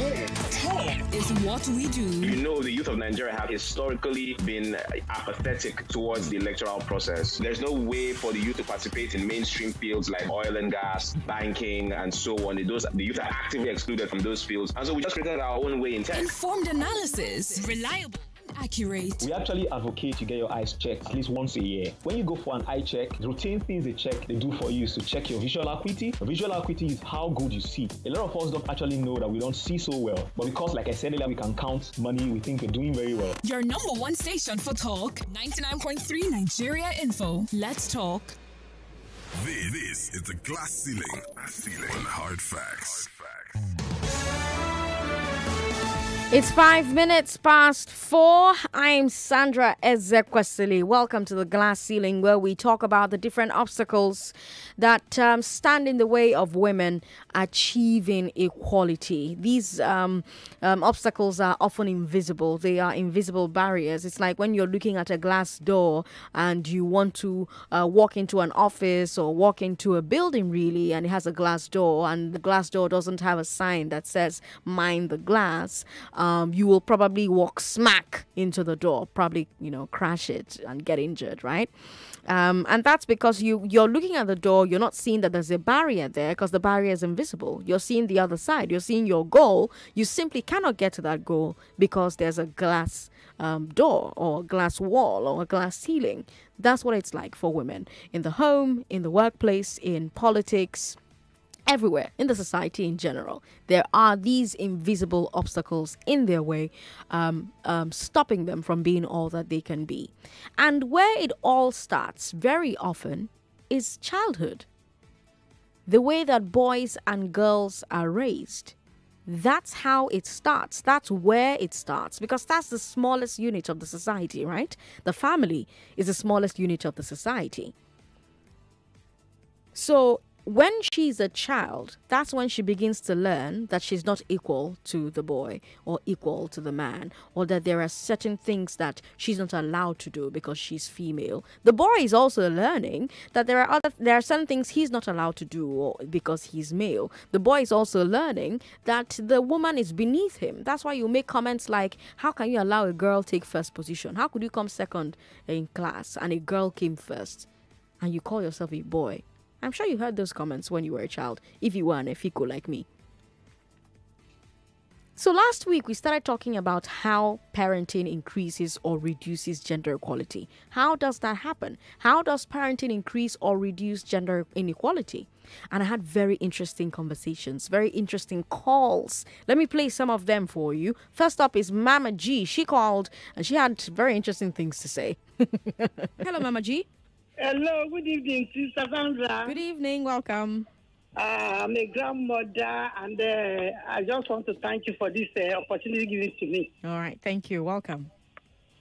Is what we do. You know, the youth of Nigeria have historically been apathetic towards the electoral process. There's no way for the youth to participate in mainstream fields like oil and gas, banking, and so on. Those the youth are actively excluded from those fields, and so we just created our own way in tech. Informed analysis, reliable accurate. We actually advocate you get your eyes checked at least once a year. When you go for an eye check, the routine things they check they do for you is to check your visual acuity. Visual acuity is how good you see. A lot of us don't actually know that we don't see so well, but because, like I said earlier, we can count money, we think we're doing very well. Your number one station for talk 99.3 Nigeria Info. Let's talk. This, this is the glass ceiling. Glass ceiling on hard facts. Hard facts. It's five minutes past four. I'm Sandra Ezekwesili. Welcome to the Glass Ceiling, where we talk about the different obstacles that um, stand in the way of women achieving equality. These um, um, obstacles are often invisible, they are invisible barriers. It's like when you're looking at a glass door and you want to uh, walk into an office or walk into a building, really, and it has a glass door, and the glass door doesn't have a sign that says, Mind the glass um, you will probably walk smack into the door, probably you know crash it and get injured, right? Um, and that's because you you're looking at the door, you're not seeing that there's a barrier there because the barrier is invisible. You're seeing the other side, you're seeing your goal. You simply cannot get to that goal because there's a glass um, door or a glass wall or a glass ceiling. That's what it's like for women in the home, in the workplace, in politics everywhere in the society in general. There are these invisible obstacles in their way, um, um, stopping them from being all that they can be. And where it all starts very often is childhood. The way that boys and girls are raised. That's how it starts. That's where it starts because that's the smallest unit of the society, right? The family is the smallest unit of the society. So when she's a child, that's when she begins to learn that she's not equal to the boy or equal to the man, or that there are certain things that she's not allowed to do because she's female. The boy is also learning that there are other there are certain things he's not allowed to do because he's male. The boy is also learning that the woman is beneath him. That's why you make comments like, "How can you allow a girl take first position? How could you come second in class and a girl came first, and you call yourself a boy?" I'm sure you heard those comments when you were a child, if you were an Efiko like me. So last week we started talking about how parenting increases or reduces gender equality. How does that happen? How does parenting increase or reduce gender inequality? And I had very interesting conversations, very interesting calls. Let me play some of them for you. First up is Mama G. She called and she had very interesting things to say. Hello, Mama G. Hello, good evening, Sister Sandra. Good evening, welcome. Uh, I'm a grandmother, and uh, I just want to thank you for this uh, opportunity given to me. All right, thank you. Welcome.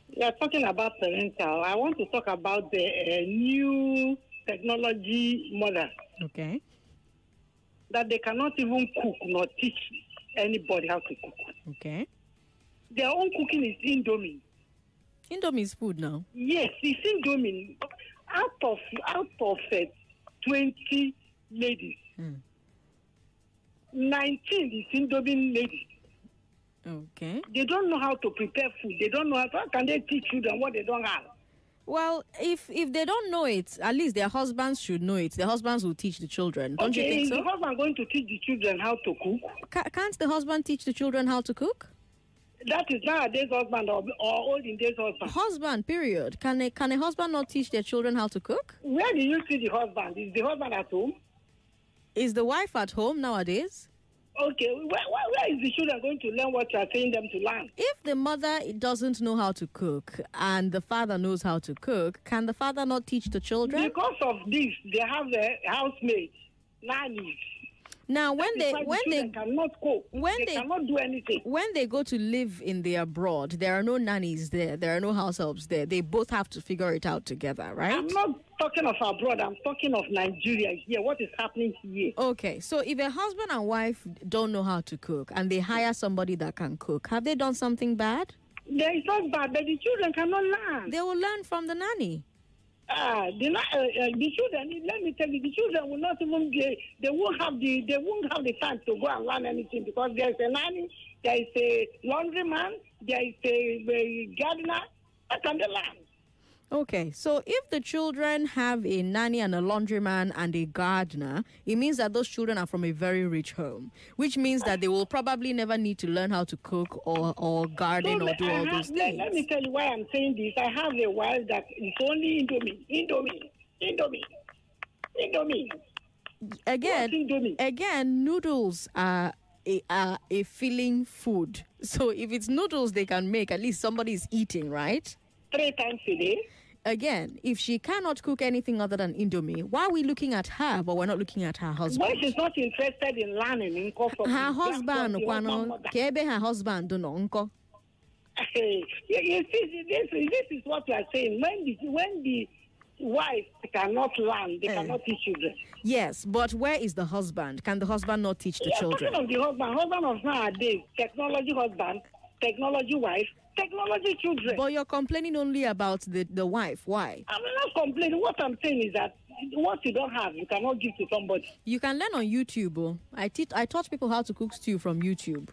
Yeah, talking about parental, I want to talk about the uh, new technology mother. Okay. That they cannot even cook nor teach anybody how to cook. Okay. Their own cooking is indomie. Indomie is food now. Yes, it's indomie out of out of uh, twenty ladies, mm. nineteen is Indomie ladies. Okay. They don't know how to prepare food. They don't know how, to, how can they teach children what they don't have. Well, if if they don't know it, at least their husbands should know it. Their husbands will teach the children. Don't okay, you think is so? the husband going to teach the children how to cook? Ca- can't the husband teach the children how to cook? That is nowadays husband or, or olden days husband. Husband, period. Can a can a husband not teach their children how to cook? Where do you see the husband? Is the husband at home? Is the wife at home nowadays? Okay, where, where, where is the children going to learn what you are saying them to learn? If the mother doesn't know how to cook and the father knows how to cook, can the father not teach the children? Because of this, they have a housemaid, nannies. Now, when they when the they cannot cook, when they, they cannot do anything. When they go to live in the abroad, there are no nannies there. There are no house helps there. They both have to figure it out together, right? I'm not talking of abroad. I'm talking of Nigeria here. What is happening here? Okay, so if a husband and wife don't know how to cook and they hire somebody that can cook, have they done something bad? There is not bad, but the children cannot learn. They will learn from the nanny. Ah, the, uh, uh, the children. Let me tell you, the children will not even be. They won't have the. They won't have the time to go and learn anything because there's a nanny there is a laundryman, there is a, a gardener. How can they learn? Okay, so if the children have a nanny and a laundryman and a gardener, it means that those children are from a very rich home, which means that they will probably never need to learn how to cook or, or garden So, or do I all have- those let, let me tell you why I'm saying this. I have a wife that is only Indomie, Indomie, Indomie, Indomie. Again, Indomie? again, noodles are a, are a filling food. So if it's noodles they can make, at least somebody is eating, right? Three times a day. Again, if she cannot cook anything other than Indomie, why are we looking at her but we're not looking at her husband? When she's not interested in learning in her husband kwano ka ebe her husband nọ nkọ Hey, you, see, this, is- this is what you are saying. When the, when the wife cannot learn, they Eh. cannot teach children. yes but where is the husband can the husband not teach the Yeah, children talking of the husband, husband of nowadays, technology husband, technology wife, technology children. but you're complaining only about the, the wife why I'm not complaining. What I'm saying is that what you don't have, you cannot give to somebody. you can learn on youtube oh. i teach i taught people how to cook stew from youtube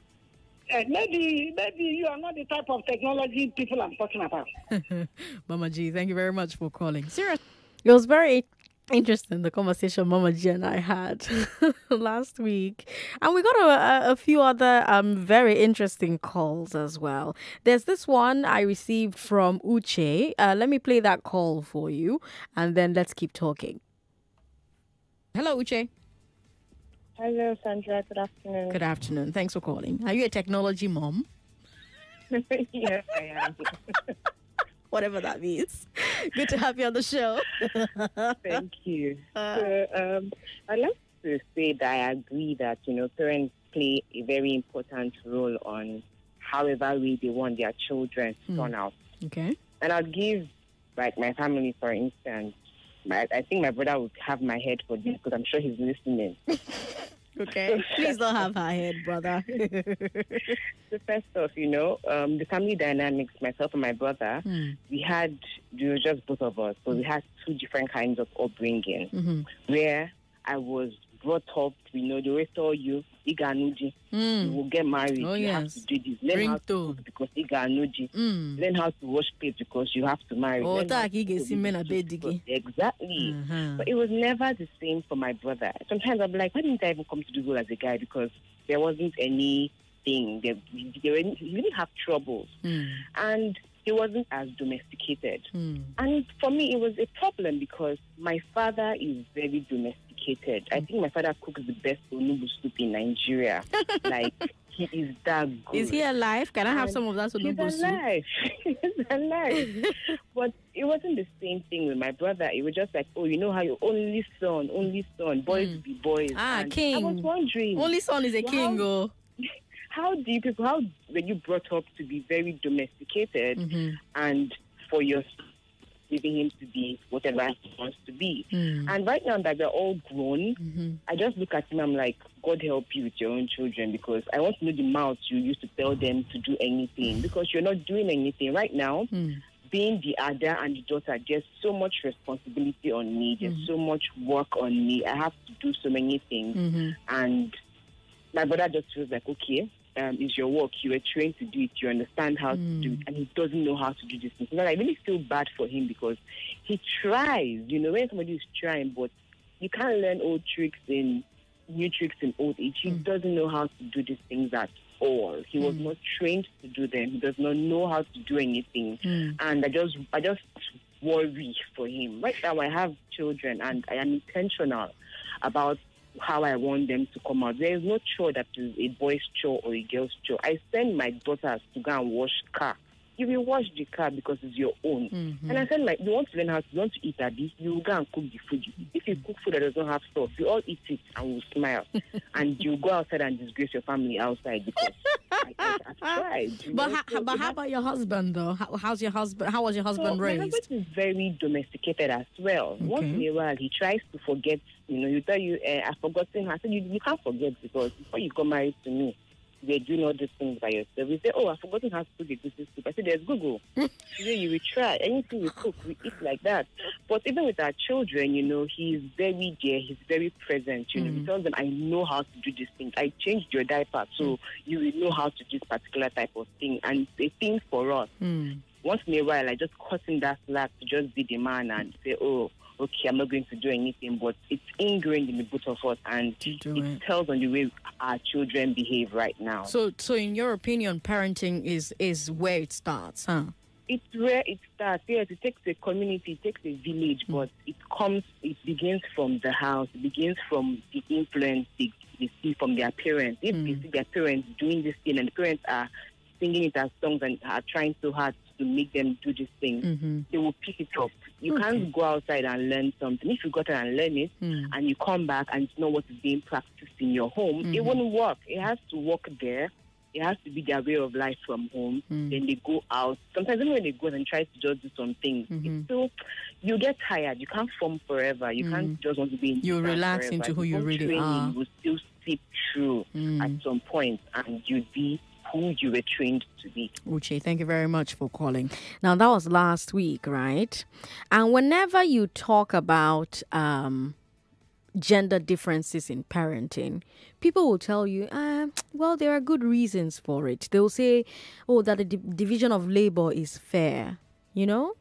Uh, maybe, maybe you are not the type of technology people I'm talking about. mama g thank you very much for calling serious it was very interesting the conversation mama g and i had last week. And we got a, a, a few other um very interesting calls as well. There's this one i received from uche. Uh, let me play that call for you and then let's keep talking. Hello uche. Hello, Sandra. Good afternoon. good afternoon. Thanks for calling. Are you a technology mom? Yes, I am. whatever that means good to have you on the show Thank you. so, um, I'd like to say that I agree that you know parents play a very important role on however way they want their children to turn out. okay And I'll give like my family, for instance. My, I think my brother would have my head for this because I'm sure he's listening. okay please don't have her head brother So first off, you know, um, the family dynamics, myself and my brother, Hmm. we had, it was just both of us. So we had two different kinds of upbringing Mhm. where I was brought up, you know, they always tell you, Iganuji, you Mm. will get married, Oh, you have to do this. Learn how to cook because Iganuji. Mm. Learn how to wash plates because you have to marry. Oh, Learn how tak, to you get cook a bed digi. Exactly. Mhm. But it was never the same for my brother. Sometimes I'm like, why didn't I even come to the school as a guy? Because there wasn't anything. There, there he didn't have troubles. Mm. And he wasn't as domesticated. Mm. And for me, it was a problem because my father is very domesticated. I think my father cooks the best onugbu soup in Nigeria. like, he is that good. Is he alive? Can I have And some of that onugbu soup? alive. He's alive. but it wasn't the same thing with my brother. It was just like, oh, you know how your only son, only son, boys Mm. be boys. Ah, And king. I was wondering, Only son is a king, oh. How do you people, how were you brought up to be very domesticated Mhm. and for your leaving him to be whatever he wants to be? Mm. And right now that we're all grown, Mhm. I just look at him. I'm like, God help you with your own children because I want to know the mouth you used to tell them to do anything because you're not doing anything right now. Mm. Being the other and the daughter, there's so much responsibility on me. There's so much work on me. I have to do so many things, Mhm. and my brother just feels like, okay, um, it's your work. You were trained to do it. You understand how to do it, and he doesn't know how to do this. thing. So I really feel bad for him because he tries. You know, when somebody is trying, but you can't learn old tricks in new tricks in old age. He doesn't know how to do these things at all. He was not trained to do them. He does not know how to do anything. Mm. And I just I just worry for him. Right now I have children and I am intentional about how I want them to come out. There is no chore that is a boy's chore or a girl's chore. I send my daughters to go and wash car. You will wash the car because it's your own. Mhm. And I said, like, you want to learn how to, you want to eat at this, you will go and cook the food. If you cook food that does not have sauce, you all eat it and will smile. and you go outside and disgrace your family outside because I, I, I've tried. But, know, ha- so but how about your husband, though? How, how's your husband? How was your so husband my raised? husband is very domesticated as well. Once in a while, he tries to forget. You know, you tell you, eh, "I've forgotten." her." I said, you, "You can't forget because before you got married to me, we're doing all these things by yourself. We say, oh, I've forgotten how to cook egusi soup. I said, there's Google. Today you will try. Anything we cook, we eat like that. But even with our children, you know, he's very there. He's very present. You know, we mm. tell them, I know how to do this thing. I changed your diaper, so mm. you will know how to do this particular type of thing. And a thing for us. Mm. Once in a while, I just cut him that slack to just be the man and say, oh, okay, I'm not going to do anything. But it's ingrained in the both of us, and it it. tells on the way our children behave right now. So, so in your opinion, parenting is is where it starts, huh? it's where it starts. Yes, it takes a community, it takes a village, mm. but it comes, it begins from the house. It begins from the influence they, they see from their parents. If they mm. see their parents doing this thing and the parents are singing it as songs and are trying so hard to make them do this thing, mm-hmm. they will pick it up. You can't go outside and learn something. If you go out and learn it hmm. and you come back and it's not what is being practiced in your home, it hmm. won't work. It has to work there. It has to be their way of life from home. Hmm. Then they go out. Sometimes even when they go and try to just do some things, it's still you get tired. You can't form forever. You can't just want to be in You relax forever. into who you really training are. will still seep through at some point, and you'd be who you were trained to be. Uche, thank you very much for calling. Now that was last week, right? And whenever you talk about um, gender differences in parenting, people will tell you, uh, well, there are good reasons for it. They'll say, oh, that the di- division of labor is fair, you know?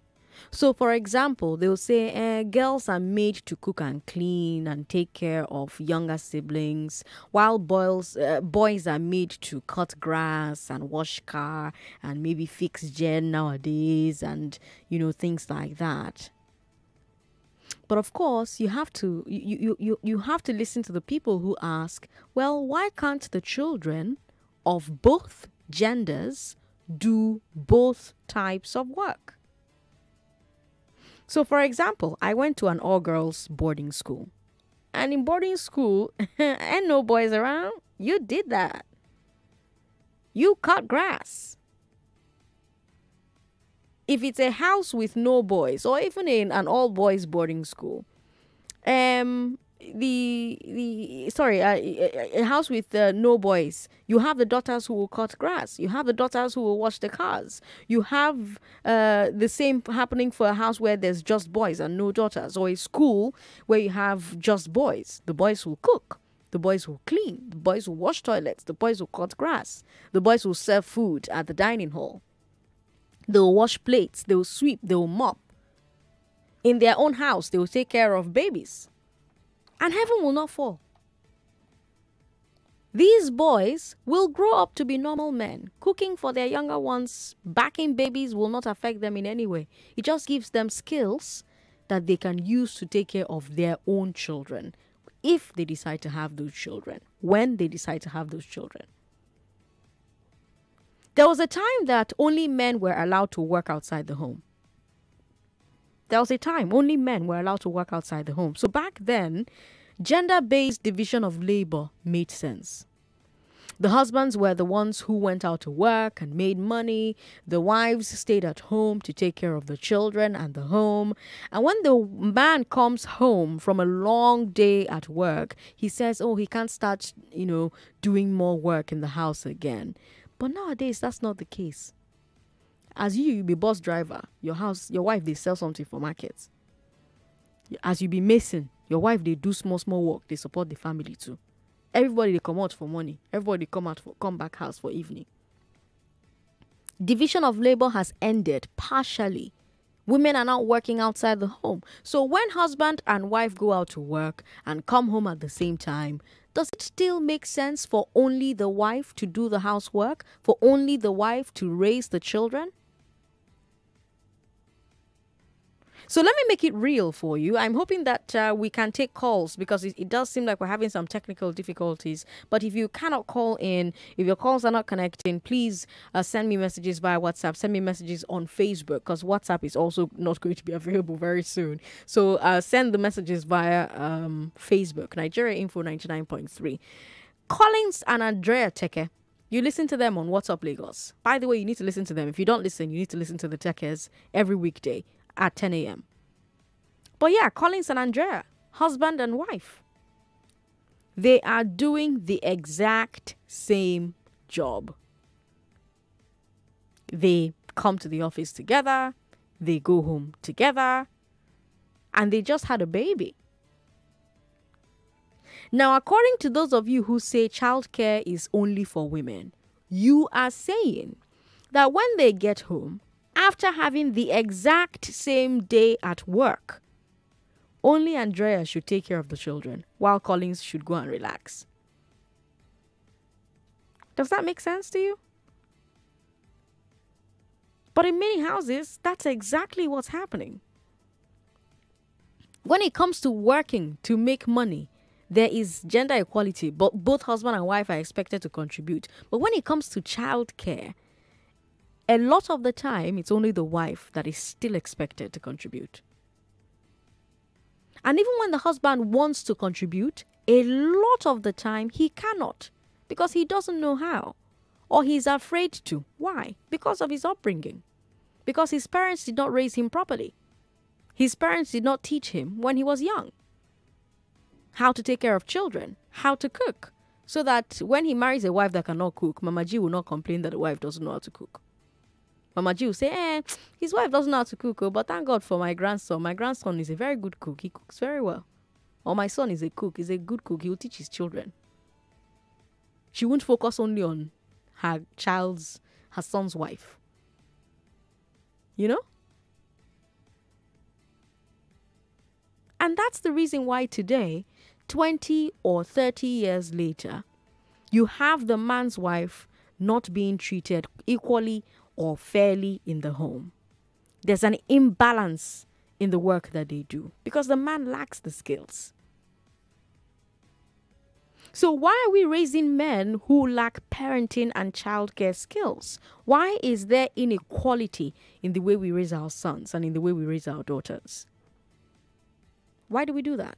So, for example, they'll say uh, girls are made to cook and clean and take care of younger siblings, while boys uh, boys are made to cut grass and wash car and maybe fix gen nowadays and you know things like that. But of course, you have to you, you, you, you have to listen to the people who ask, well, why can't the children of both genders do both types of work? So, for example, I went to an all girls boarding school. And in boarding school, and no boys around, you did that. You cut grass. If it's a house with no boys, or even in an all boys boarding school, um, the the sorry, uh, a, house with uh, no boys, you have the daughters who will cut grass. You have the daughters who will wash the cars. You have uh, the same happening for a house where there's just boys and no daughters, or a school where you have just boys. The boys will cook. The boys will clean. The boys will wash toilets. The boys will cut grass. The boys will serve food at the dining hall. They will wash plates. They will sweep. They will mop. In their own house, they will take care of babies. And heaven will not fall. These boys will grow up to be normal men. Cooking for their younger ones, backing babies will not affect them in any way. It just gives them skills that they can use to take care of their own children if they decide to have those children, when they decide to have those children. There was a time that only men were allowed to work outside the home. There was a time only men were allowed to work outside the home. So back then, gender based division of labor made sense. The husbands were the ones who went out to work and made money. The wives stayed at home to take care of the children and the home. And when the man comes home from a long day at work, he says, Oh, he can't start, you know, doing more work in the house again. But nowadays, that's not the case. As you, you be bus driver, your house, your wife, they sell something for markets. As you be mason, your wife, they do small, small work. They support the family too. Everybody they come out for money. Everybody come out for come back house for evening. Division of labor has ended partially. Women are now working outside the home. So when husband and wife go out to work and come home at the same time, does it still make sense for only the wife to do the housework? For only the wife to raise the children? So let me make it real for you. I'm hoping that uh, we can take calls because it, it does seem like we're having some technical difficulties. But if you cannot call in, if your calls are not connecting, please uh, send me messages via WhatsApp. Send me messages on Facebook because WhatsApp is also not going to be available very soon. So uh, send the messages via um, Facebook, Nigeria Info 99.3. Collins and Andrea Teke. You listen to them on WhatsApp Lagos. By the way, you need to listen to them. If you don't listen, you need to listen to the Tekers every weekday at 10 a.m. But yeah, Collins and Andrea, husband and wife, they are doing the exact same job. They come to the office together, they go home together, and they just had a baby. Now, according to those of you who say childcare is only for women, you are saying that when they get home, after having the exact same day at work, only Andrea should take care of the children while Collins should go and relax. Does that make sense to you? But in many houses, that's exactly what's happening. When it comes to working to make money, there is gender equality, but both husband and wife are expected to contribute. But when it comes to childcare, a lot of the time it's only the wife that is still expected to contribute. And even when the husband wants to contribute, a lot of the time he cannot because he doesn't know how or he's afraid to. Why? Because of his upbringing. Because his parents did not raise him properly. His parents did not teach him when he was young how to take care of children, how to cook, so that when he marries a wife that cannot cook, Mama G will not complain that the wife doesn't know how to cook. Mama G will say, eh, his wife doesn't know how to cook, oh, but thank God for my grandson. My grandson is a very good cook. He cooks very well. Or my son is a cook. He's a good cook. He will teach his children. She won't focus only on her child's, her son's wife. You know? And that's the reason why today, 20 or 30 years later, you have the man's wife not being treated equally or fairly in the home. There's an imbalance in the work that they do because the man lacks the skills. So, why are we raising men who lack parenting and childcare skills? Why is there inequality in the way we raise our sons and in the way we raise our daughters? Why do we do that?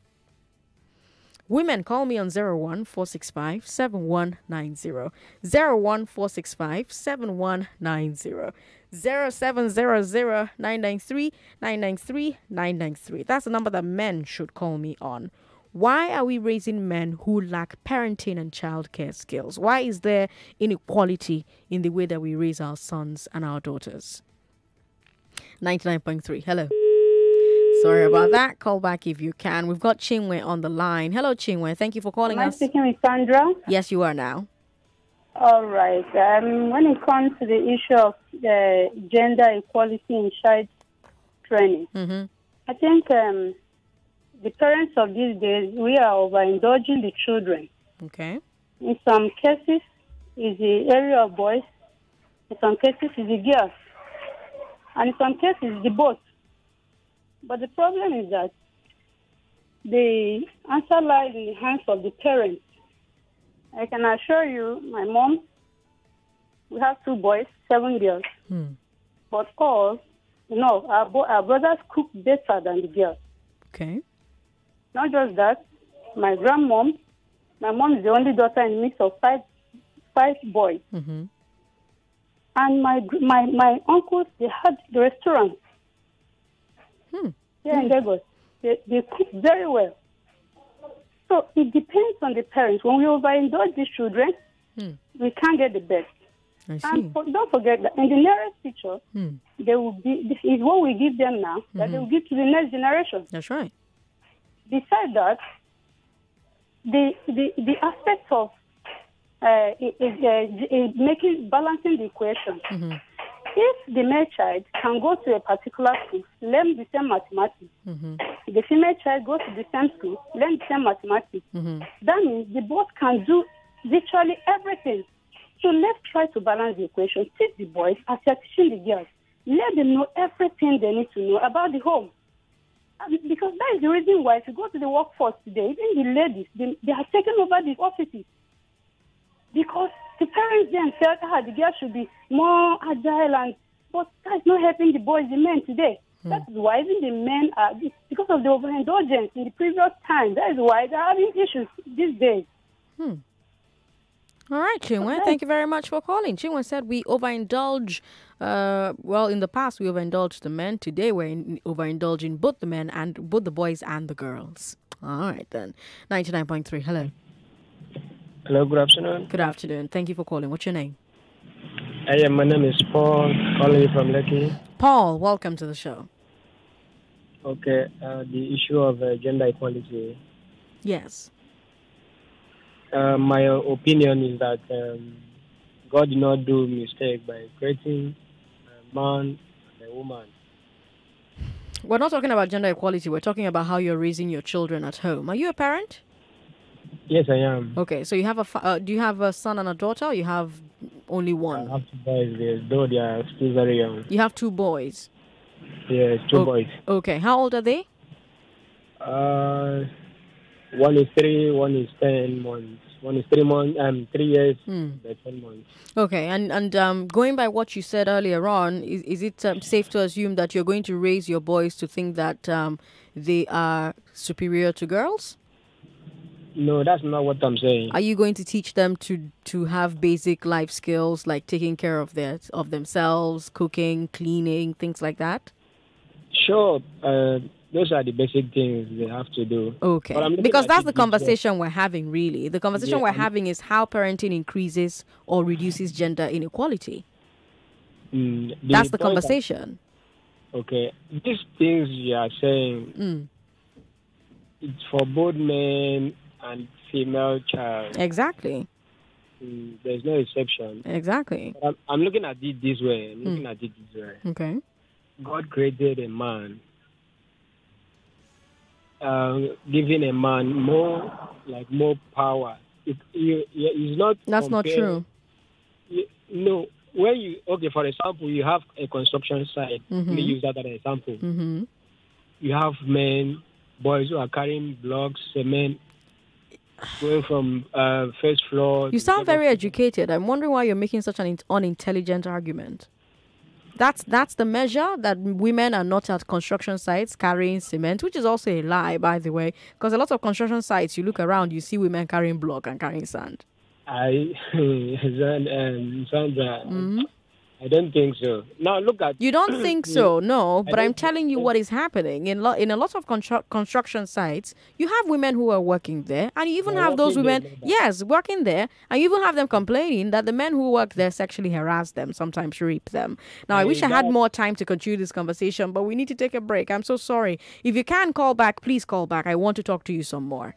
Women, call me on 01465 7190. 01465 7190. 0700 993 993 993. That's the number that men should call me on. Why are we raising men who lack parenting and childcare skills? Why is there inequality in the way that we raise our sons and our daughters? 99.3. Hello. Sorry about that. Call back if you can. We've got Chinwe on the line. Hello, Chinwe. Thank you for calling Am us. I speaking with Sandra? Yes, you are now. All right. Um, when it comes to the issue of uh, gender equality in child training, Mm-hmm. I think um, the parents of these days, we are overindulging the children. Okay. In some cases, it's the area of boys. In some cases, it's the girls. And in some cases, it's the both. But the problem is that the answer lies in the hands of the parents. I can assure you, my mom, we have two boys, seven girls. Hmm. But all, you know, our, bo- our brothers cook better than the girls. Okay. Not just that, my grandmom, my mom is the only daughter in a mix of five, five boys. Mm-hmm. And my, my, my uncles, they had the restaurant Hmm. here in Lagos. They, they cook very well. So it depends on the parents. When we overindulge these children, Hmm. we can't get the best. And for, don't forget that in the nearest future, Hmm. they will be, this is what we give them now, that they will give to the next generation. That's right. Besides that, the, the, the aspect of uh, is, uh, is making balancing the equation. Mm-hmm. If the male child can go to a particular school, learn the same mathematics, Mm-hmm. the female child goes to the same school, learn the same mathematics, Mm-hmm. that means they both can do virtually everything. So let's try to balance the equation. Teach the boys as you're teaching the girls. Let them know everything they need to know about the home. Because that is the reason why if you go to the workforce today, even the ladies, they, they are taking over the offices. Because the parents then felt ah, the girl should be more agile and but that's not helping the boys, the men today. That is why even the men are because of the overindulgence in the previous time. That is why they're having issues these days. All right, Chinwe. Thank you very much for calling. Chinwe said we overindulge. Uh, well, in the past we overindulged the men. Today we're in, overindulging both the men and both the boys and the girls. All right then. Ninety nine point three. Hello. Hello, good afternoon. Good afternoon. Thank you for calling. What's your name? Hey, my name is Paul, calling you from Lekki. Paul, welcome to the show. Okay, uh, the issue of uh, gender equality. Yes. Uh, my opinion is that um, God did not do mistake by creating a man and a woman. We're not talking about gender equality. We're talking about how you're raising your children at home. Are you a parent? Yes, I am. Okay, so you have a fa- uh, do you have a son and a daughter? Or you have only one. I have two boys, though they are still very young. You have two boys. Yes, two O- boys. Okay, how old are they? Uh, one is three, one is ten months. One is three months, um, three years, by ten months. Okay, and and um, going by what you said earlier on, is is it um, safe to assume that you're going to raise your boys to think that um, they are superior to girls? No, that's not what I'm saying. Are you going to teach them to to have basic life skills like taking care of their of themselves, cooking, cleaning, things like that? Sure, uh, those are the basic things they have to do. Okay, But I'm looking because that's the conversation we're having. Really, the conversation Yeah, we're I'm- having is how parenting increases or reduces gender inequality. Mm, That's the point that- conversation. okay, these things you are saying, Mm, it's for both men and female child. exactly, Mm, there's no exception. exactly. I'm, I'm looking at it this way. I'm looking Mm. at it this way. Okay. God created a man, uh, giving a man more, like more power. It, you, it's not. That's not true. You, no, when you okay, for example, you have a construction site. Let me Mhm. use that as an example. hmm You have men, boys who are carrying blocks, cement, going from uh, first floor. You sound very educated. I'm wondering why you're making such an in- unintelligent argument. That's that's the measure that women are not at construction sites carrying cement, which is also a lie, by the way. Because a lot of construction sites, you look around, you see women carrying block and carrying sand. I, Sandra, Mhm. I don't think so. Now look at You don't think so, no? But I'm telling you what is happening in lo- in a lot of constru- construction sites. You have women who are working there, and you even They're have those there, women, yes, working there, and you even have them complaining that the men who work there sexually harass them, sometimes rape them. Now, I I- wish I had more time to continue this conversation, but we need to take a break. I'm so sorry. If you can call back, please call back. I want to talk to you some more.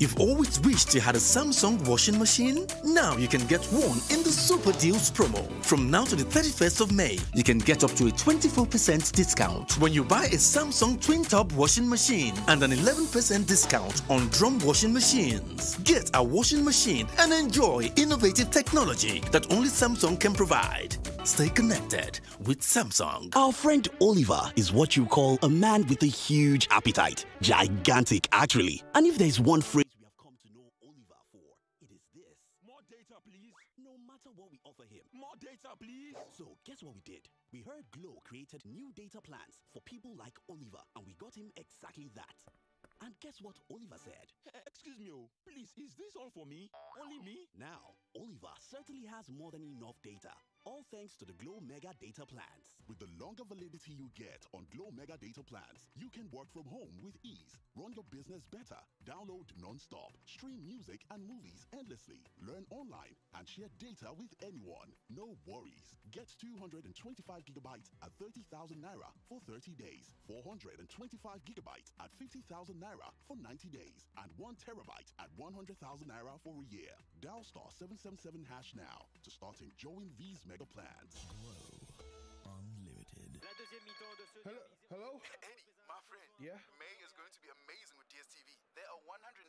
You've always wished you had a Samsung washing machine? Now you can get one in the Super Deals promo. From now to the 31st of May, you can get up to a 24% discount when you buy a Samsung twin tub washing machine and an 11% discount on drum washing machines. Get a washing machine and enjoy innovative technology that only Samsung can provide. Stay connected with Samsung. Our friend Oliver is what you call a man with a huge appetite. Gigantic, actually. And if there's one phrase like Oliver, and we got him exactly that. And guess what Oliver said? Eh, excuse me, oh, please, is this all for me? Only me? Now, Oliver certainly has more than enough data. All thanks to the Glo Mega Data Plans. With the longer validity you get on Glo Mega Data Plans, you can work from home with ease, run your business better, download non-stop, stream music and movies endlessly, learn online, and share data with anyone. No worries. Get 225 gigabytes at 30,000 naira for 30 days, 425 gigabytes at 50,000 naira for 90 days, and 1 terabyte at 100,000 naira for a year. Dial star 777 hash now to start enjoying these mega plans. Unlimited. Hello, hello? Eddie, my friend. Yeah? May is going to be amazing with DSTV. There are 155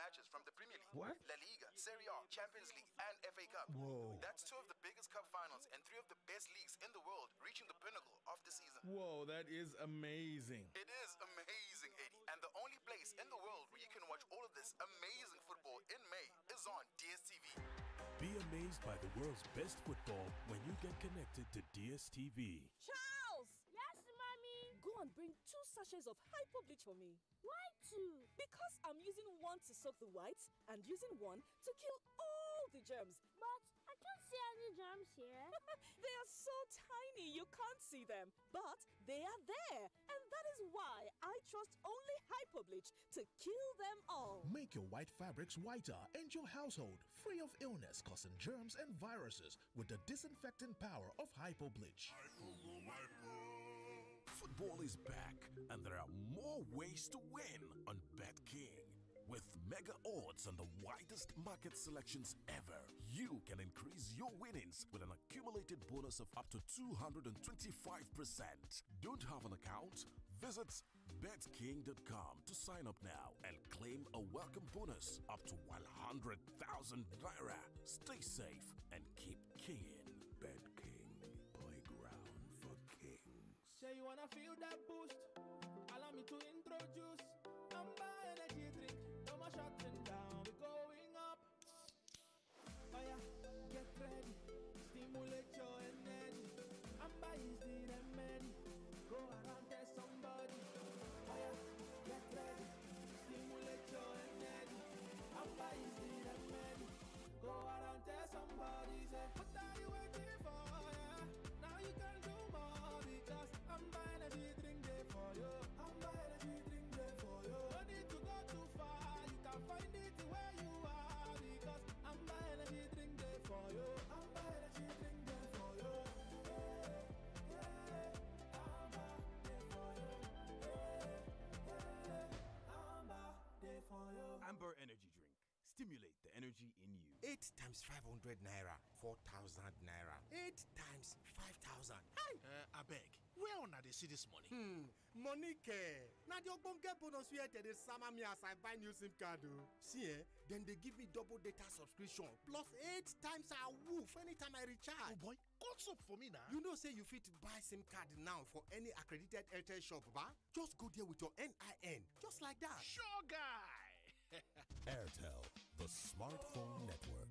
matches from the Premier League, What? La Liga, Serie A, Champions League, and FA Cup. Whoa. That's two of the biggest cup finals and three of the best leagues in the world reaching the pinnacle of the season. Whoa, that is amazing. It is amazing, Eddie. And the only place in the world where you can watch all of this amazing football in May is on DSTV. Be amazed by the world's best football when you get connected to DSTV. Charles! Yes, mommy? Go and bring two sachets of hypo bleach for me. Why two? Because I'm using one to soak the whites and using one to kill all the germs. But I can't see any germs here. they are so tiny you can't see them, but they are there. And that is why I trust only Hypobleach to kill them all. Make your white fabrics whiter and your household free of illness causing germs and viruses with the disinfecting power of Hypobleach. Football is back, and there are more ways to win on BetKing. Mega odds and the widest market selections ever, you can increase your winnings with an accumulated bonus of up to 225%. Don't have an account? Visit betking.com to sign up now and claim a welcome bonus up to 100,000 naira. Stay safe and keep kinging. BetKing, playground for kings. Say you wanna feel that boost? Allow me to introduce times 500 naira, 4,000 naira. 8 times 5,000. Hi! Uh, abeg, where una dey see this money? Hmm, money care. Na the ogbonge bonus wey dem dey sama me as I buy new SIM card o. See eh, dem dey give me double data subscription plus 8 times awoof anytime I recharge. Oh boy, come sup for me na. You know say you fit buy SIM card now for any accredited Airtel shop ba? Just go there with your NIN, just like that. Sure guy. Airtel, the smartphone network.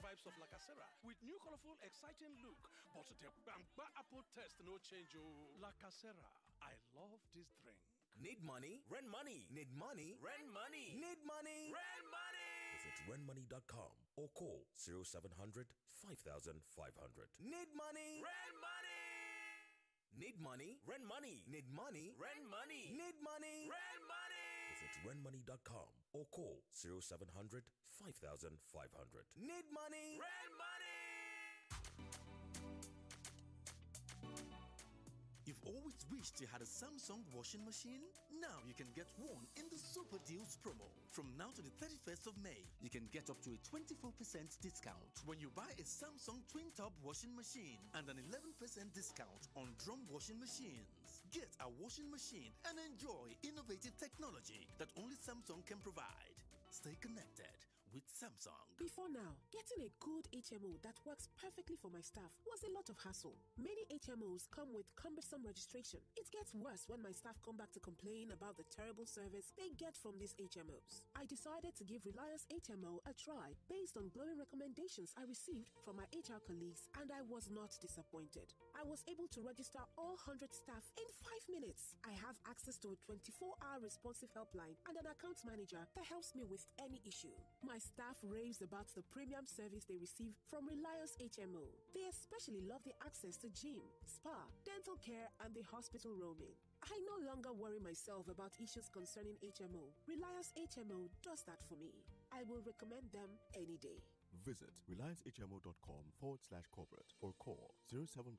Fresh vibes of La Casera with new colorful, exciting look. But the Bamba apple test no change. Oh, La Casera, I love this drink. Need money? Rent money. Need money? Rent money. Need money? Rent money. Visit rentmoney.com or call 0700 5500. Need money? Rent money. Need money? Rent money. Need money? Rent money. Need money? Rent money. Visit rentmoney.com or call 0700 5500. Need money? Rent money. You've always wished you had a Samsung washing machine? Now you can get one in the Super Deals promo. From now to the 31st of May, you can get up to a 24% discount when you buy a Samsung twin tub washing machine and an 11% discount on drum washing machines. Get a washing machine and enjoy innovative technology that only Samsung can provide. Stay connected with Samsung. Before now, getting a good HMO that works perfectly for my staff was a lot of hassle. Many HMOs come with cumbersome registration. It gets worse when my staff come back to complain about the terrible service they get from these HMOs. I decided to give Reliance HMO a try based on glowing recommendations I received from my HR colleagues, and I was not disappointed. I was able to register all 100 staff in five minutes. I have access to a 24 hour responsive helpline and an account manager that helps me with any issue. My staff raves about the premium service they receive from Reliance HMO. They especially love the access to gym, spa, dental care, and the hospital roaming. I no longer worry myself about issues concerning HMO. Reliance HMO does that for me. I will recommend them any day. Visit reliancehmo.com forward slash corporate or call 0700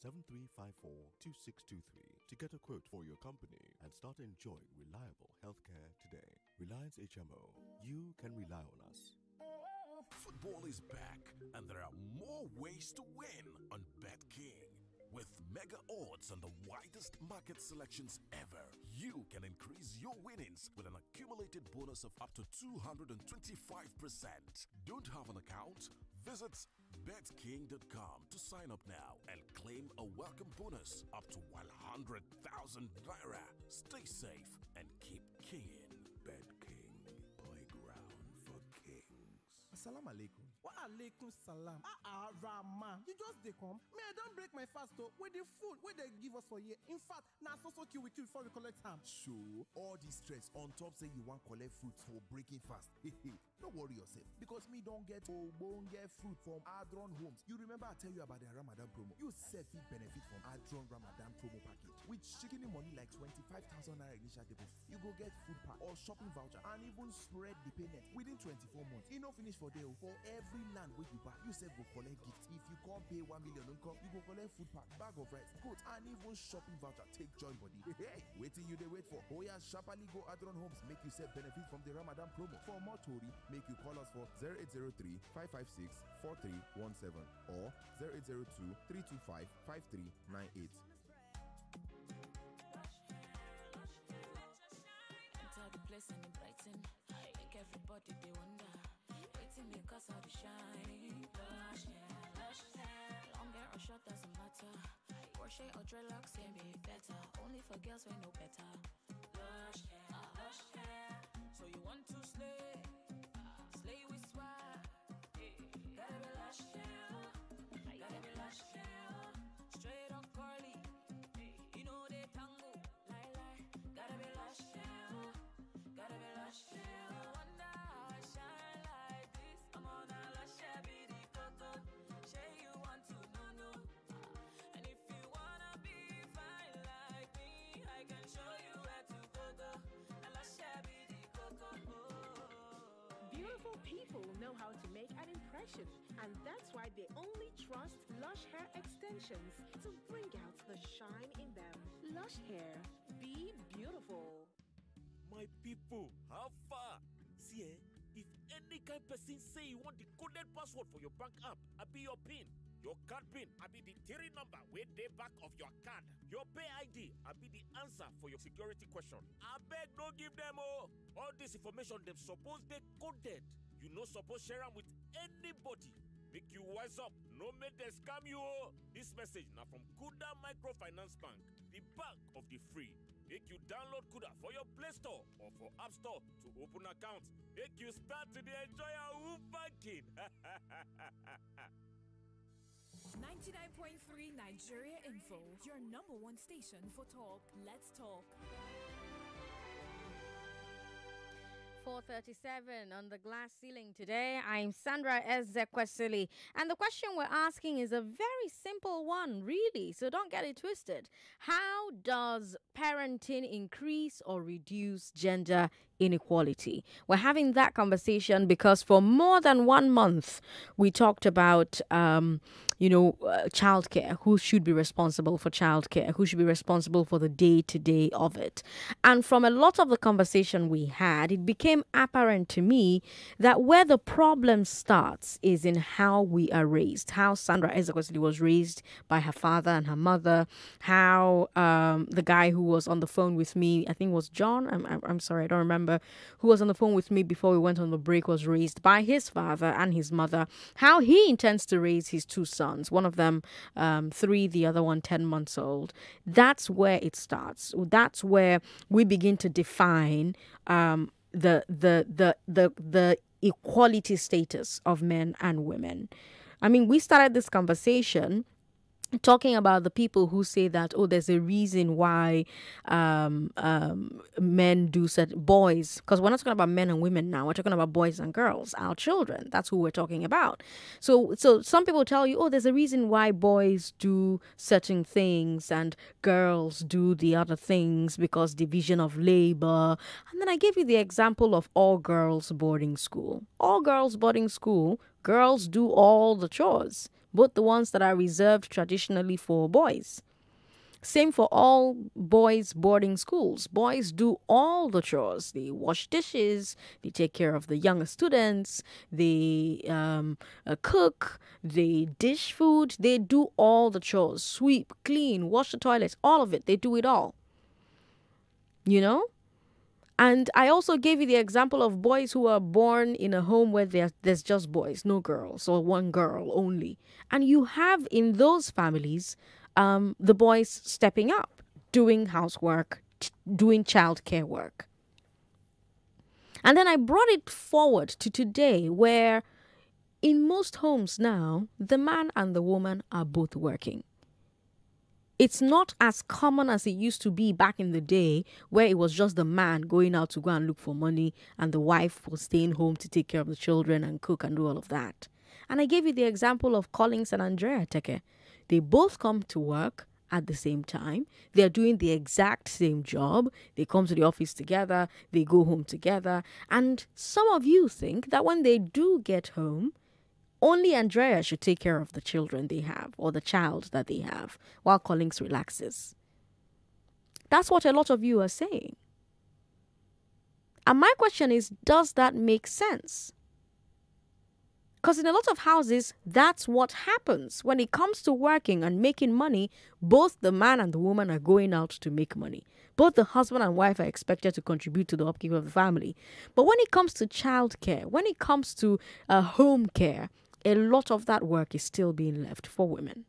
7354 2623 to get a quote for your company and start enjoying reliable healthcare today. Reliance HMO. You can rely on us. Football is back, and there are more ways to win on BetKing. With mega odds and the widest market selections ever. You can increase your winnings with an accumulated bonus of up to 225%. Don't have an account? Visit betking.com to sign up now and claim a welcome bonus up to 100,000 naira. Stay safe and keep kinging. Kings. Assalamu alaikum. Wa alaikum salam. Ah ah Rama. You just dey come. Me I don break my fast o with the food wey dey give us for here. In fact, na so so kill we kill before we collect am. So, all this stress on top say you wan collect fruit for breaking fast. no worry yourself because me don get ogbonge fruit from Adron Homes. You remember I tell you about their Ramadan promo? You sef fit benefit from Adron Ramadan promo package with shikini money like 25,000 naira initial deposit. You go get food pack or shopping voucher and even spread the payment within 24 months. E no finish for there. For every land wey you buy, you sef go collect gift. If you come pay 1 million income, you go collect food pack, bag of rice, goat and even shopping voucher take join body. Wetin you dey wait for? Oya sharparly go Adron Homes make you sef benefit from the Ramadan promo. For more tori, make you call us for 0803 556 4317 or 0802 325 5398. The place and. Make everybody they wonder. Waiting me cause the shine. Lush hair, lush hair. Long hair or short doesn't matter. Or dreadlocks can be better. Only for girls we know better. Lush hair, lush hair. So you want to? Slay know how to make an impression, and that's why they only trust Lush Hair Extensions to bring out the shine in them. Lush Hair, be beautiful. My people, how far? See, eh, if any kind person say you want the coded password for your bank app, I be your PIN. Your card PIN, I be the theory number where they back of your card. Your pay ID, I be the answer for your security question. I beg no give them all. All this information them suppose they coded. You no suppose share them with anybody. Make you wise up, no make them scam you. oh. This message now from Kuda Microfinance Bank, the bank of the free. Make you download Kuda for your Play Store or for App Store to open account. Make you start to enjoy home banking. 99.3 Nigeria Info, your number one station for talk. Let's talk. 437 on the glass ceiling today. I'm Sandra Ezekwesili. And the question we're asking is a very simple one, really. So don't get it twisted. How does parenting increase or reduce gender inequality? We're having that conversation because for more than one month, we talked about, um, you know, uh, childcare. Who should be responsible for childcare? Who should be responsible for the day to day of it? And from a lot of the conversation we had, it became apparent to me that where the problem starts is in how we are raised. How Sandra Ezekwesili was raised by her father and her mother. How um, the guy who was on the phone with me, I think was John. I'm, I'm, I'm sorry, I don't remember. Who was on the phone with me before we went on the break was raised by his father and his mother. How he intends to raise his two sons. One of them um, three, the other one 10 months old. That's where it starts. That's where we begin to define um, the the the the the equality status of men and women. I mean, we started this conversation talking about the people who say that oh there's a reason why um, um, men do certain boys because we're not talking about men and women now we're talking about boys and girls our children. That's who we're talking about. So so some people tell you oh there's a reason why boys do certain things and girls do the other things because division of labor. And then i gave you the example of all girls boarding school. All girls boarding school girls do all the chores both the ones that are reserved traditionally for boys. Same for all boys' boarding schools. Boys do all the chores. They wash dishes, they take care of the younger students, they um, uh, cook, they dish food, they do all the chores sweep, clean, wash the toilets, all of it. They do it all. You know? And I also gave you the example of boys who are born in a home where there's just boys, no girls, or one girl only. And you have in those families um, the boys stepping up, doing housework, doing childcare work. And then I brought it forward to today, where in most homes now, the man and the woman are both working. It's not as common as it used to be back in the day, where it was just the man going out to go and look for money and the wife was staying home to take care of the children and cook and do all of that. And I gave you the example of Collins and Andrea Teke. They both come to work at the same time. They're doing the exact same job. They come to the office together, they go home together. And some of you think that when they do get home, only Andrea should take care of the children they have or the child that they have while Collins relaxes. That's what a lot of you are saying. And my question is does that make sense? Because in a lot of houses, that's what happens. When it comes to working and making money, both the man and the woman are going out to make money. Both the husband and wife are expected to contribute to the upkeep of the family. But when it comes to childcare, when it comes to uh, home care, a lot of that work is still being left for women.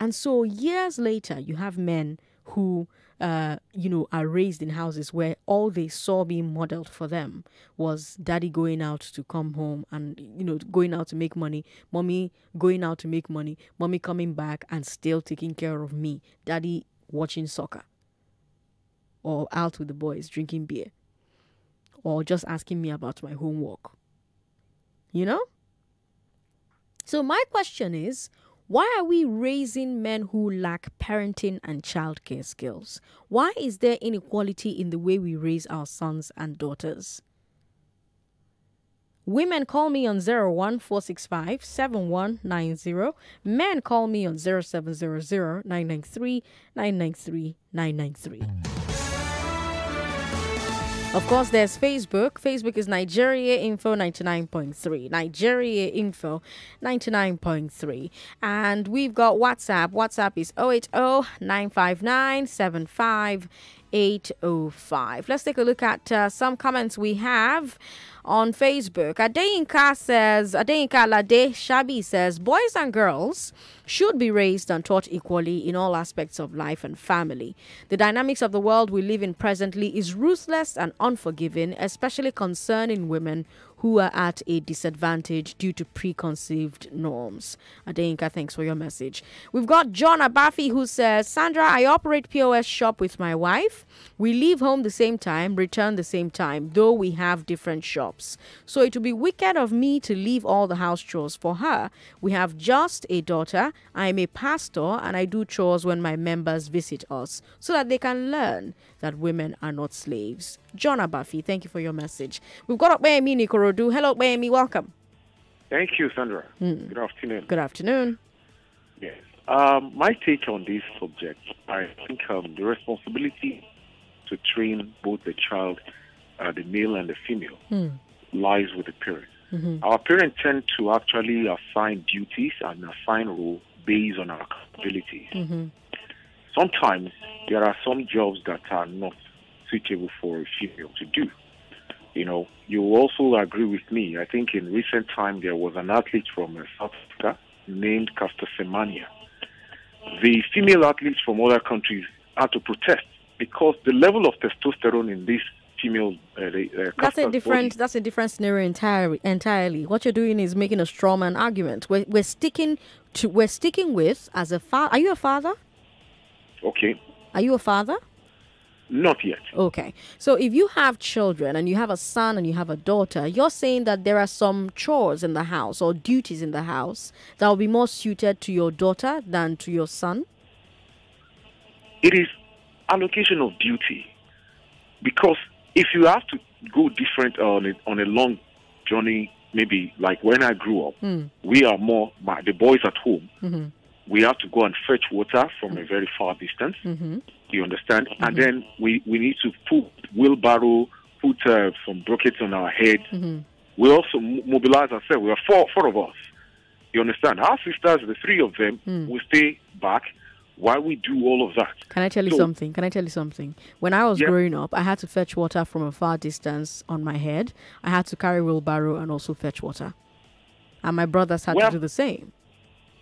And so years later, you have men who, uh, you know, are raised in houses where all they saw being modeled for them was daddy going out to come home and, you know, going out to make money, mommy going out to make money, mommy coming back and still taking care of me, daddy watching soccer or out with the boys drinking beer or just asking me about my homework. You know? So, my question is why are we raising men who lack parenting and childcare skills? Why is there inequality in the way we raise our sons and daughters? Women call me on 01465 7190. Men call me on 0700 993 993 993. Of course, there's Facebook. Facebook is Nigeria Info 99.3. Nigeria Info 99.3. And we've got WhatsApp. WhatsApp is 080 959 75805. Let's take a look at uh, some comments we have on Facebook. Adeyinka says, Adeyinka Lade Shabi says, boys and girls should be raised and taught equally in all aspects of life and family. The dynamics of the world we live in presently is ruthless and unforgiving, especially concerning women who are at a disadvantage due to preconceived norms. Adeyinka, thanks for your message. We've got John Abafi who says, Sandra, I operate POS shop with my wife. We leave home the same time, return the same time, though we have different shops. So it would be wicked of me to leave all the house chores for her. We have just a daughter. I am a pastor and I do chores when my members visit us so that they can learn that women are not slaves. John Abafi, thank you for your message. We've got Opeyemi Nikorodu. Hello, Opeyemi, welcome. Thank you, Sandra. Mm. Good afternoon. Good afternoon. Yes. Um, my take on this subject, I think um, the responsibility to train both the child, uh, the male and the female, Hmm. lies with the parents. Mhm. Our parents tend to actually assign duties and assign roles based on our abilities. Mhm. Sometimes there are some jobs that are not suitable for a female to do. You know, you also agree with me. I think in recent time there was an athlete from uh, South Africa named Caster Semenya. The female athletes from other countries had to protest because the level of testosterone in this female uh, the, uh, That's a different. body- That's a different scenario entirely. Entirely, what you're doing is making a straw man argument. We're, we're sticking to. We're sticking with as a father. Are you a father? Okay, Are you a father? not yet. Okay. So if you have children and you have a son and you have a daughter, you're saying that there are some chores in the house or duties in the house that will be more suited to your daughter than to your son. It is allocation of duty because if you have to go different on a, on a long journey, maybe like when I grew up, Hmm. we are more my, the boys at home. Mm-hmm. we have to go and fetch water from a very far distance. Mm-hmm. You understand? And then we, we need to put wheelbarrow, put uh, some buckets on our head. Mm-hmm. We also mo- mobilize ourselves. We are four, four of us. You understand? Our sisters, the three of them, Mm. will stay back while we do all of that. Can I tell you So- something? Can I tell you something? When I was Yeah. growing up, I had to fetch water from a far distance on my head. I had to carry wheelbarrow and also fetch water. And my brothers had Well- to do the same.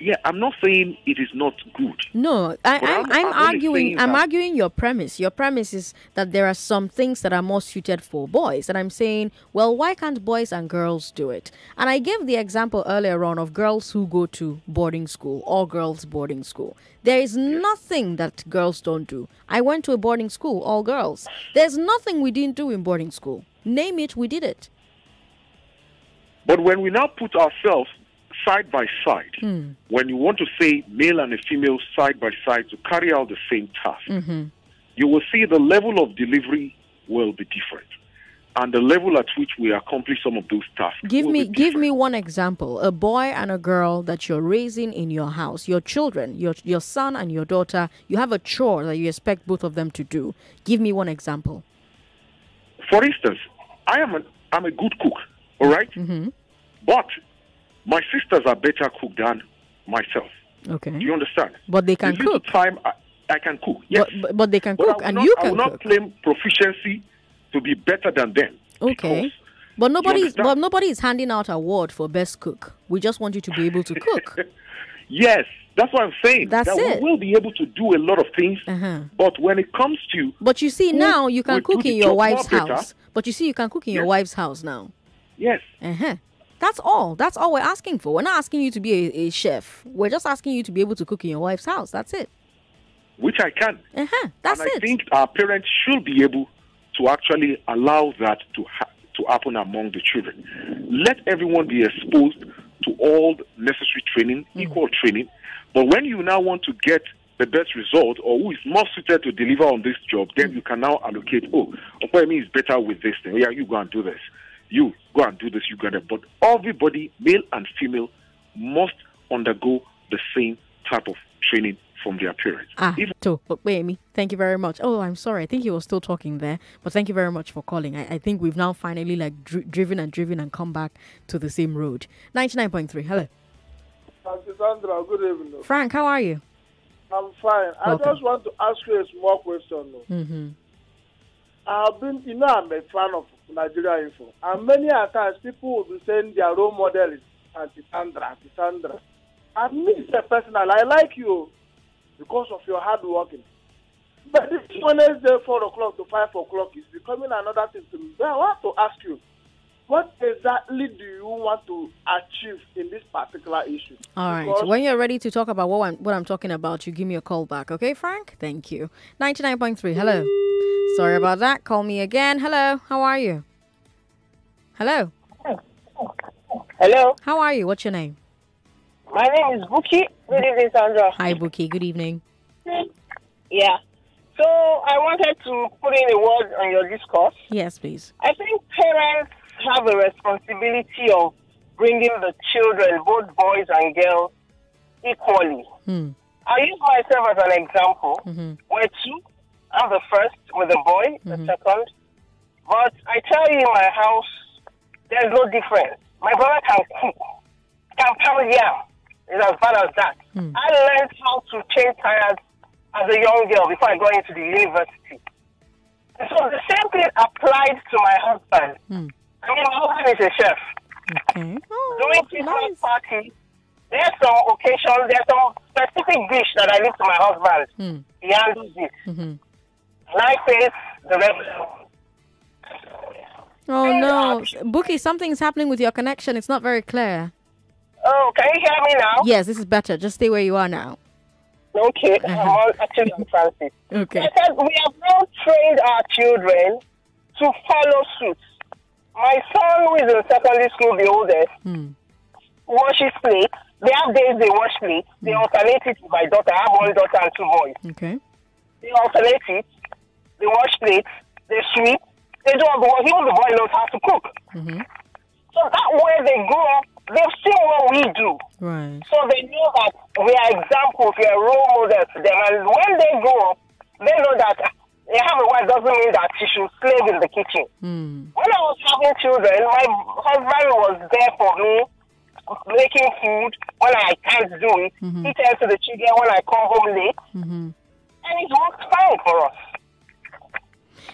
Yeah, I'm not saying it is not good. No, I, I'm, I'm- I'm, I'm arguing. I'm arguing your premise. Your premise is that there are some things that are more suited for boys, and I'm saying, well, why can't boys and girls do it? And I gave the example earlier on of girls who go to boarding school or girls boarding school. There is nothing that girls don't do. I went to a boarding school, all girls. There's nothing we didn't do in boarding school. Name it, we did it. But when we now put ourselves side by side, Hmm. when you want to say male and a female side by side to carry out the same task, Mm-hmm. you will see the level of delivery will be different. And the level at which we accomplish some of those tasks. Give will me give me one example. A boy and a girl that you're raising in your house, your children, your your son and your daughter, you have a chore that you expect both of them to do. Give me one example. For instance, I am an, I'm a good cook, all right? Mm-hmm. But my sisters are better cook than myself. Okay. Do you understand? But they can the cook. time I, I can cook. Yes. But, but, but they can But cook and not- you I will can not cook. claim proficiency to be better than them. Okay. But nobody is but nobody is handing out award for best cook. We just want you to be able to cook. Yes, that's what I'm saying. That's that it. We will be able to do a lot of things, Uh-huh. but when it comes to But you see now you can cook in your wife's better, house. But you see you can cook in your wife's house now. Yes. Uh-huh. That's all. That's all we're asking for. We're not asking you to be a, a chef. We're just asking you to be able to cook in your wife's house. That's it. which I can. Uh-huh. That's and I it. think our parents should be able to actually allow that to ha- to happen among the children. Let everyone be exposed to all necessary training, Mm. equal training. But when you now want to get the best result or who is more suited to deliver on this job, then Mm. you can now allocate, oh, me is better with this thing. Yeah, you go and do this. You go and do this, you got it. But everybody, male and female, must undergo the same type of training from their parents. Ah, to Amy, thank you very much. Oh, I'm sorry. I think you were still talking there, but thank you very much for calling. I, I think we've now finally like dri- driven and driven and come back to the same road. Ninety nine point three. Hello, Auntie Sandra, good evening. Frank. How are you? I'm fine. I just want to ask you a small question. Mm-hmm. I've been, you know, I'm a fan of Nigeria Info, and many times people will be saying their role model is Auntie Sandra, Auntie Sandra. And me, as a personal, I like you because of your hard working. But this Wednesday, 4 o'clock to 5 o'clock is becoming another thing to me. But I want to ask you, what exactly do you want to achieve in this particular issue? All right. Because- When you're ready to talk about what I'm what I'm talking about, you give me a call back, okay, Frank? Thank you. Ninety nine point three. Hello. Sorry about that. Call me again. Hello. How are you? Hello. Hello. How are you? What's your name? My name is Buki. Good evening, Sandra. Hi, Buki. Good evening. Yeah. So I wanted to put in a word on your discourse. Yes, please. I think parents have a responsibility of bringing the children, both boys and girls, equally. Hmm. I use myself as an example. Mm-hmm. We're two. I'm the first with the boy, the Mhm. second. But I tell you, in my house, there's no difference. My brother can cook, can pound yam. It's as bad as that. Hmm. I learned how to change tires as a young girl before I got into the university. So the same thing applied to my husband. Hmm. I mean, my husband is a chef. Okay. During Christmas party, there's some occasion, there's some specific dish that I leave to my husband. Hmm. He handles it. Mm-hmm. Life is the regular. Oh no, Buki, something's happening with your connection. It's not very clear. Oh, can you hear me now? Yes, this is better. Just stay where you are now. Okay, I'm on, actually on Francis. Okay. Said we have now trained our children to follow suit. My son, who is in secondary school, the oldest, Hmm. washes plates. They have days they wash plates. They alternate it with my daughter. I have one daughter and two boys. Okay. They alternate it. They wash plates. They sweep. They do all the work. Even the boy knows how to cook. Mm-hmm. So that way they grow up they've seen what we do. Right. So they know that we are examples, we are role models to them. And when they grow up, they know that they have a wife doesn't mean that she should slave in the kitchen. Hmm. When I was having children, my husband was there for me, making food when I can't do it. Mhm. He tends to the children when I come home late, Mm-hmm. and it works fine for us.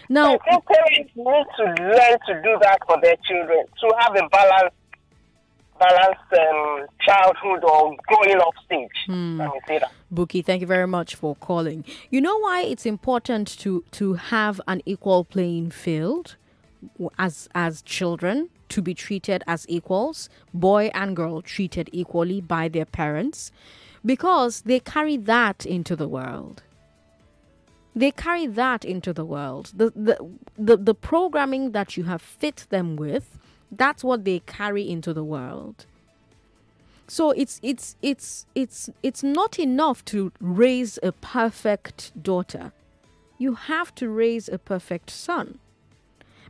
Now, I think parents need to learn to do that for their children, to have a balanced, balanced um, childhood or growing up stage. Hmm. Let me say that. Buki, thank you very much for calling. You know why it's important to to have an equal playing field as as children to be treated as equals, boy and girl treated equally by their parents because they carry that into the world. They carry that into the world. The the the, the programming that you have fit them with, that's what they carry into the world. So it's it's it's it's it's not enough to raise a perfect daughter. You have to raise a perfect son.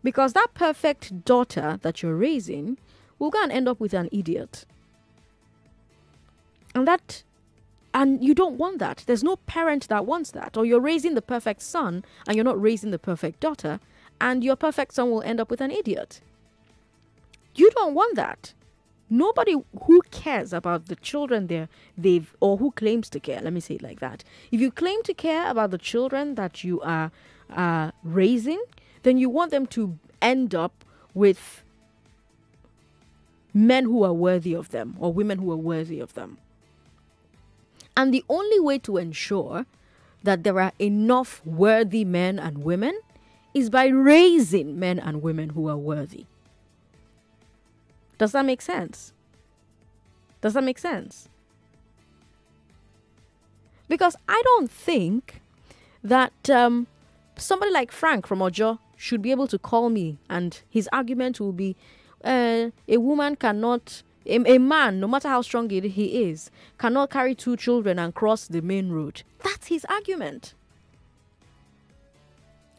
Because that perfect daughter that you're raising will go and end up with an idiot. And that and you don't want that. There's no parent that wants that. Or you're raising the perfect son and you're not raising the perfect daughter, and your perfect son will end up with an idiot. You don't want that. Nobody who cares about the children there they've or who claims to care let me say it like that. If you claim to care about the children that you are uh, raising then you want them to end up with men who are worthy of them or women who are worthy of them. And the only way to ensure that there are enough worthy men and women is by raising men and women who are worthy does that make sense? Does that make sense? Because I don't think that um, somebody like Frank from Ojo should be able to call me and his argument will be uh, a woman cannot, a, a man, no matter how strong he he is, cannot carry two children and cross the main road. That's his argument.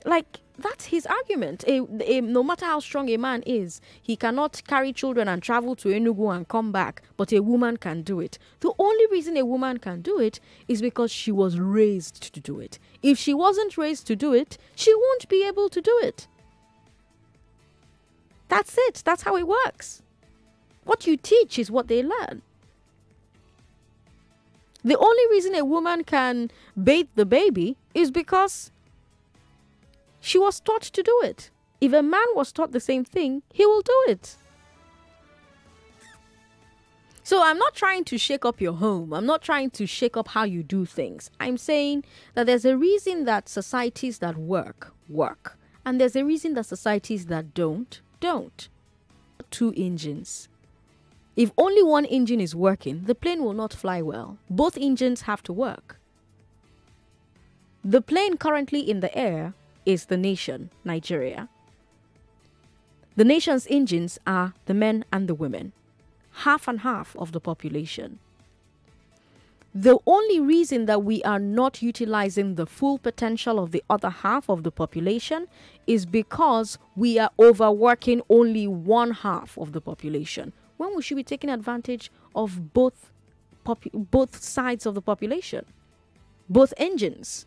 Like, that's his argument. A, a, no matter how strong a man is, he cannot carry children and travel to Enugu and come back, but a woman can do it. The only reason a woman can do it is because she was raised to do it. If she wasn't raised to do it, she won't be able to do it. That's it. That's how it works. What you teach is what they learn. The only reason a woman can bathe the baby is because she was taught to do it. If a man was taught the same thing, he will do it. So I'm not trying to shake up your home. I'm not trying to shake up how you do things. I'm saying that there's a reason that societies that work, work. And there's a reason that societies that don't, don't. Two engines. If only one engine is working, the plane will not fly well. Both engines have to work. The plane currently in the air is the nation, Nigeria. The nation's engines are the men and the women, half and half of the population. The only reason that we are not utilizing the full potential of the other half of the population is because we are overworking only one half of the population when we should be taking advantage of both both sides of the population, both engines.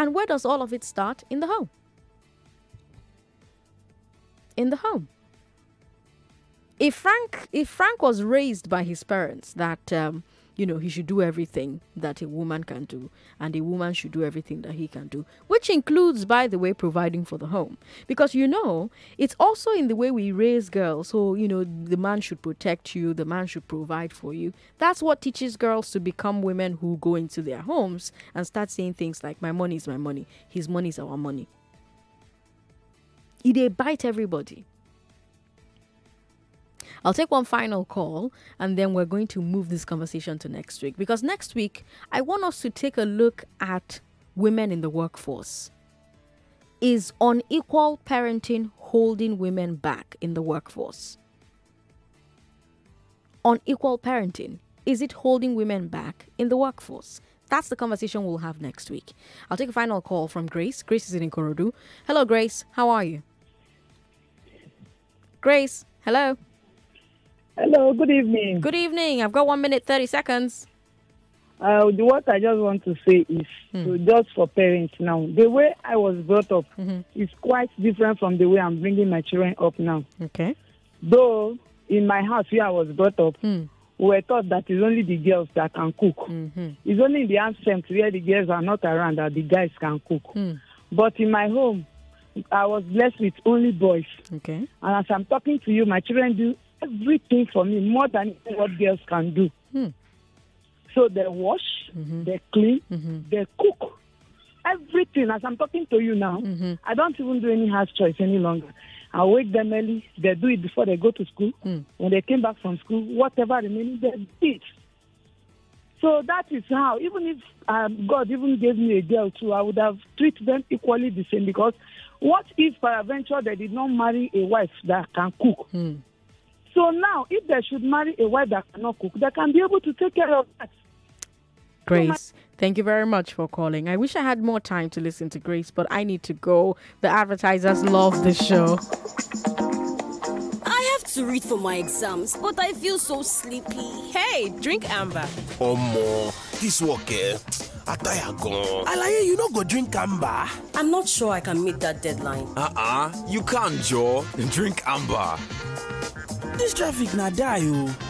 And where does all of it start? In the home. In the home. If Frank, if Frank was raised by his parents that um, you know he should do everything that a woman can do, and a woman should do everything that he can do, which includes, by the way, providing for the home, because you know it's also in the way we raise girls. So you know the man should protect you, the man should provide for you. That's what teaches girls to become women who go into their homes and start saying things like, "My money is my money, his money is our money." It they bite everybody. I'll take one final call and then we're going to move this conversation to next week because next week I want us to take a look at women in the workforce. Is unequal parenting holding women back in the workforce? Unequal parenting, is it holding women back in the workforce? That's the conversation we'll have next week. I'll take a final call from Grace. Grace is in Ikorodu. Hello, Grace. How are you? Grace, hello. Hello, good evening. Good evening. I've got one minute, 30 seconds. Uh, what I just want to say is hmm. so just for parents now, the way I was brought up mm-hmm. is quite different from the way I'm bringing my children up now. Okay. Though in my house where I was brought up, hmm. we were taught that it's only the girls that can cook. Mm-hmm. It's only in the absent where the girls are not around that the guys can cook. Hmm. But in my home, I was blessed with only boys. Okay. And as I'm talking to you, my children do everything for me more than what girls can do. Hmm. So they wash, mm-hmm. they clean, mm-hmm. they cook. Everything. As I'm talking to you now, mm-hmm. I don't even do any house chores any longer. I wake them early. They do it before they go to school. Hmm. When they came back from school, whatever remaining, they do it. So that is how, even if um, God even gave me a girl too, I would have treated them equally the same because what if peradventure they did not marry a wife that can cook? Hmm. So now, if they should marry a wife that cannot cook, they can be able to take care of that. Grace, thank you very much for calling. I wish I had more time to listen to Grace, but I need to go. The advertisers love the show. I have to read for my exams, but I feel so sleepy. Hey, drink Amber. Omo, this work eh, I tire gone. Alaye, you no go drink amber. I'm not sure I can meet that deadline. Uh-uh, you can't, Joe. Drink amber. This traffic na die o.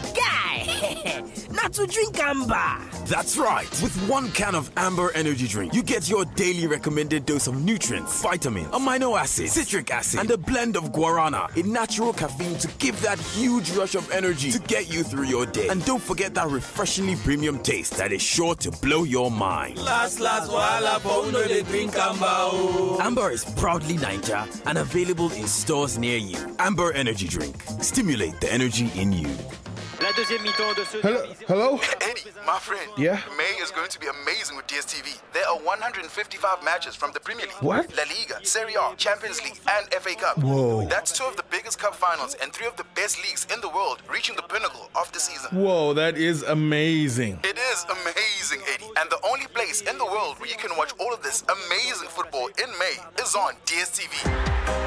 Guy, not to drink amber. That's right. With one can of Amber Energy Drink, you get your daily recommended dose of nutrients, vitamins, amino acids, citric acid, and a blend of guarana, a natural caffeine to give that huge rush of energy to get you through your day. And don't forget that refreshingly premium taste that is sure to blow your mind. Last, last, wahala for who no drink amber o. Amber is proudly Niger and available in stores near you. Amber Energy Drink. Stimulate the energy in you. Hello, hello. Eddie, my friend. Yeah? May is going to be amazing with DSTV. There are 155 matches from the Premier League, What? La Liga, Serie A, Champions League, and FA Cup. Whoa. That's two of the biggest cup finals and three of the best leagues in the world reaching the pinnacle of the season. Whoa, that is amazing. It is amazing, Eddie. And the only place in the world where you can watch all of this amazing football in May is on DSTV.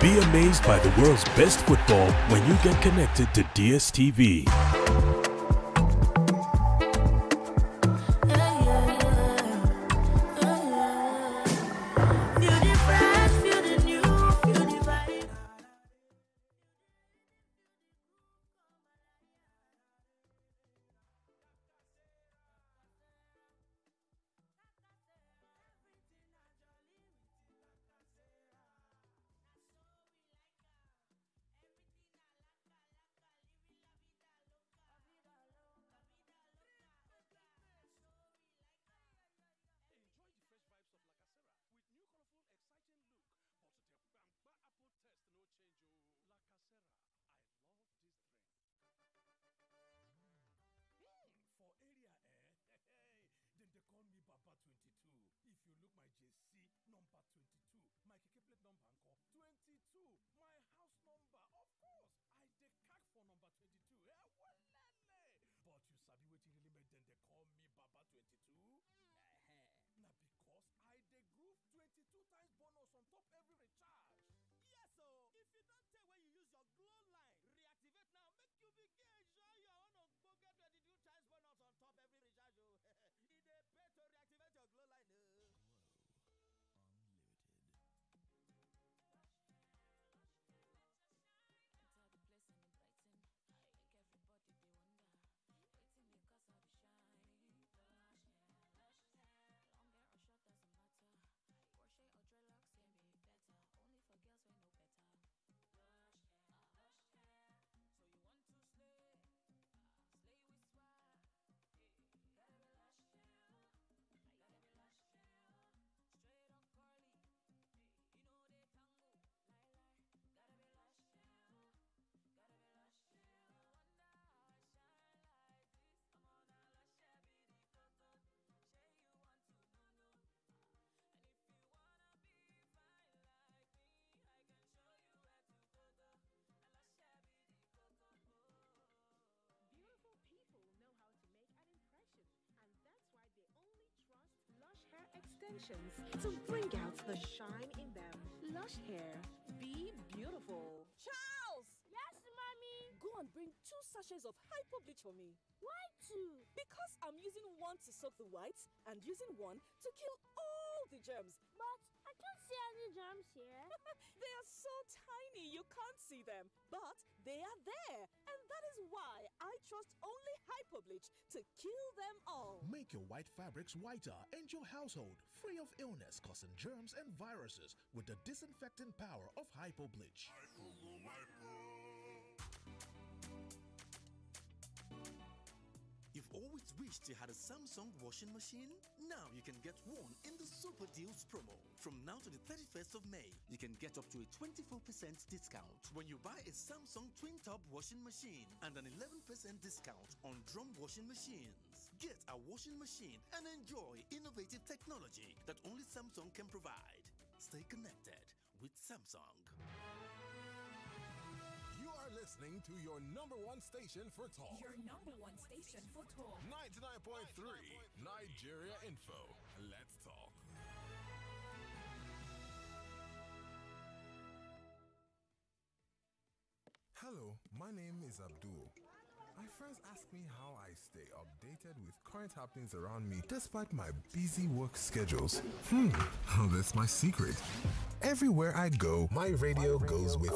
Be amazed by the world's best football when you get connected to DSTV. particularly extensions to bring out the shine in them. Lush hair, be beautiful. Charles! Yes, mommy? Go One bring two sachets of hypo bleach for me. Why two? Because I'm using one to soak the whites and using one to kill all the germs. But I can't see any germs here. they are so tiny you can't see them, but they are there. And that is why I trust only hypo bleach to kill them all. Make your white fabrics whiter and your household free of illness causing germs and viruses with the disinfecting power of Hypo Bleach. Always wished you had a Samsung washing machine? Now you can get one in the Super Deals promo. From now to the 31st of May, you can get up to a 24% discount when you buy a Samsung Twin Top washing machine and an 11% discount on drum washing machines. Get a washing machine and enjoy innovative technology that only Samsung can provide. Stay connected with Samsung. Listening to your number one station for talk. Your number one station for talk. 99.3 Nigeria Info. Let's talk. Hello, my name is Abdul. My friends ask me how I stay updated with current happenings around me despite my busy work schedules. Hmm, that's my secret. Everywhere I go, my radio goes with